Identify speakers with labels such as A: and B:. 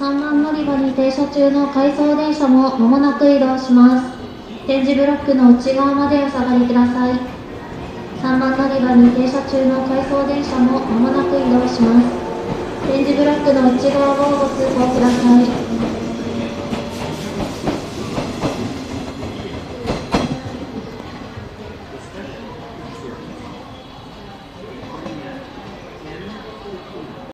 A: 3番乗り場に停車中の回送電車もまもなく移動します。展示ブロックの内側までお下がりください。3番乗り場に停車中の回送電車もまもなく移動します。展示ブロックの内側をご通行ください。